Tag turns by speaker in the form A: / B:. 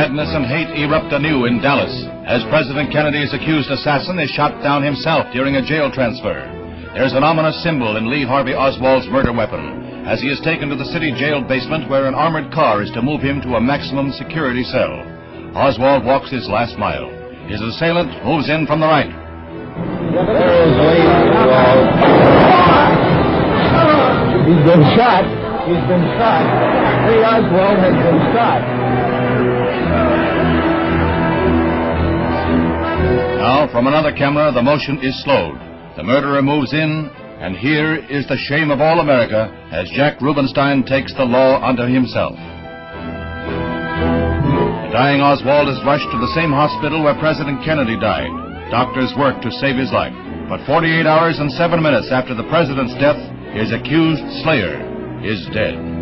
A: madness and hate erupt anew in Dallas as President Kennedy's accused assassin is shot down himself during a jail transfer. There's an ominous symbol in Lee Harvey Oswald's murder weapon as he is taken to the city jail basement where an armored car is to move him to a maximum security cell. Oswald walks his last mile. His assailant moves in from the right.
B: There is Lee Oswald. He's been shot. He's been shot. Lee Oswald has been shot.
A: Now, from another camera, the motion is slowed. The murderer moves in, and here is the shame of all America as Jack Rubenstein takes the law unto himself. The dying Oswald is rushed to the same hospital where President Kennedy died. Doctors work to save his life. But 48 hours and 7 minutes after the president's death, his accused slayer is dead.